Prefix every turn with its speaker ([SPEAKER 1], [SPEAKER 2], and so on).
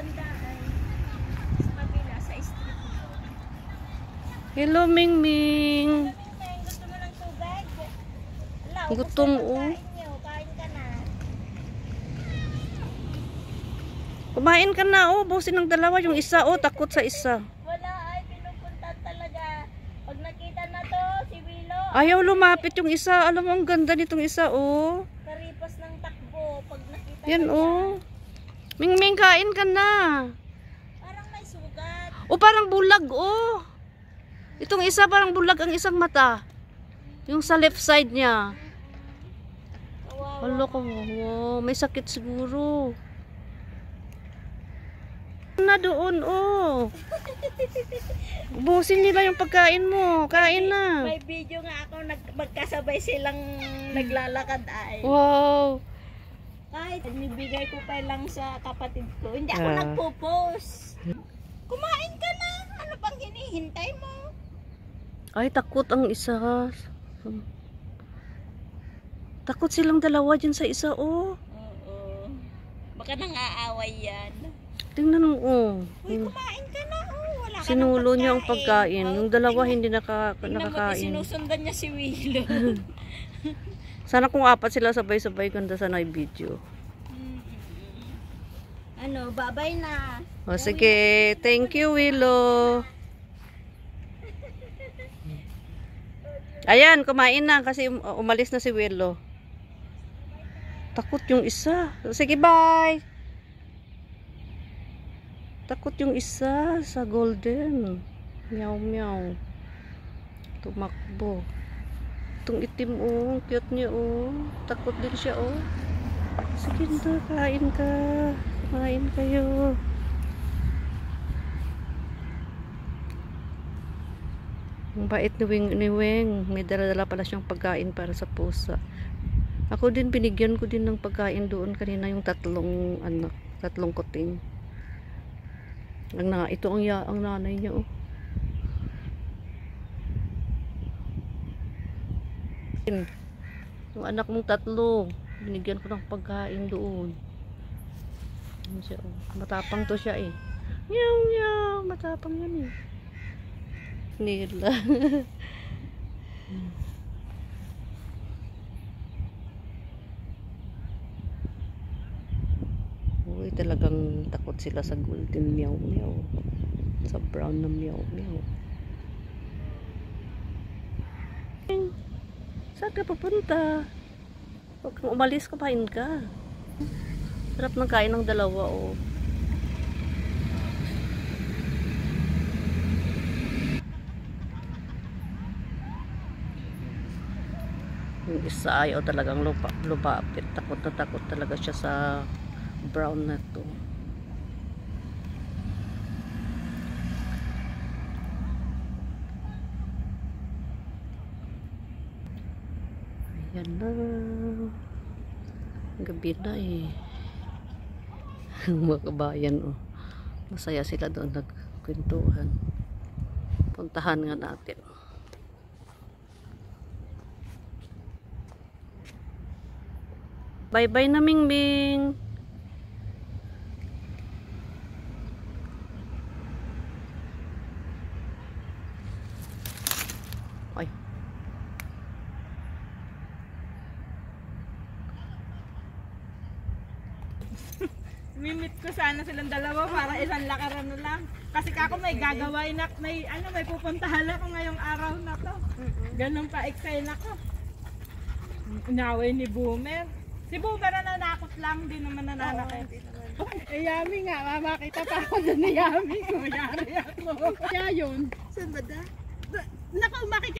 [SPEAKER 1] banda ay sa kabila, sa street mo.
[SPEAKER 2] Hello, Ming Ming.
[SPEAKER 1] Gusto mo ng tubig? Ubos
[SPEAKER 2] Gutom,
[SPEAKER 1] na
[SPEAKER 2] oh. Kumain ka na, oh. Busin ng dalawa. Yung isa, oh. Takot sa isa.
[SPEAKER 1] Wala ay pinupunta talaga. Pag nakita na to, si Willow,
[SPEAKER 2] Ayaw lumapit yung isa. Alam mo, ang ganda nitong isa, oh.
[SPEAKER 1] karipas ng takbo. Pag nakita
[SPEAKER 2] Yan,
[SPEAKER 1] na
[SPEAKER 2] oh. Ming Ming, kain ka na.
[SPEAKER 1] Parang may sugat.
[SPEAKER 2] O, parang bulag, oh. Itong isa, parang bulag ang isang mata. Yung sa left side niya. Hala ka, wow. May sakit siguro. Na doon, oh. Ubusin nila yung pagkain mo. Kain na.
[SPEAKER 1] May video nga ako nag magkasabay silang naglalakad ay.
[SPEAKER 2] Wow.
[SPEAKER 1] Kahit nibigay ko pa lang sa kapatid ko, hindi ako
[SPEAKER 2] Ah.
[SPEAKER 1] nagpo-post. Kumain ka na. Ano bang hinihintay mo?
[SPEAKER 2] Ay, takot ang isa. Takot silang dalawa dyan sa isa, oh.
[SPEAKER 1] Oo. Baka nang aaway yan.
[SPEAKER 2] Tingnan mo, oh.
[SPEAKER 1] Uy, kumain ka na. Oh, wala ka
[SPEAKER 2] Sinulo niya ang pagkain. Yung dalawa hindi naka,
[SPEAKER 1] Tingnan
[SPEAKER 2] nakakain.
[SPEAKER 1] sinusundan niya si Willow.
[SPEAKER 2] Sana kung apat sila sabay-sabay, ganda sana yung video.
[SPEAKER 1] Ano, babay na.
[SPEAKER 2] O sige, thank you Willow. Ayan, kumain na kasi um- umalis na si Willow. Takot yung isa. Sige, bye. Takot yung isa sa golden. Meow meow. Tumakbo. Itong itim oh, cute niya oh. Takot din siya oh. Sige na, kain ka. Kain kayo. Ang bait ni Wing, ni Wing. May dala-dala pala siyang pagkain para sa pusa. Ako din, binigyan ko din ng pagkain doon kanina yung tatlong anak, tatlong kuting. Ang na, ito ang, ya, ang nanay niya, oh. Yung anak mong tatlo, binigyan ko ng pagkain doon. Ano siya, oh. Matapang to siya eh. Meow, meow. Matapang yan eh. Nila. Uy, talagang takot sila sa golden meow meow. Sa brown na meow meow. Saan ka papunta? Huwag kang umalis, kumain ka. Sarap ng kain ng dalawa, oh. Yung isa ayaw talagang lupa, lupapit. Takot na takot talaga siya sa brown na to. Ayan na. Gabi na eh. Mga kabayan oh. Masaya sila doon nagkwentuhan. Puntahan nga natin. Bye-bye na Ming Ming. Ay.
[SPEAKER 3] Mimit ko sana silang dalawa para isang lakaran na lang. Kasi kako may gagawin na, may ano, may pupuntahan ako ngayong araw na to. Ganun pa excited ako. Inaway ni Boomer. Si Boomer na nanakot lang, di naman nananakit. Eh, Yami nga, mamakita pa ako doon ni Yami. Kuyari ako. Kaya yun.
[SPEAKER 1] Saan ba da?
[SPEAKER 3] Naka, makikita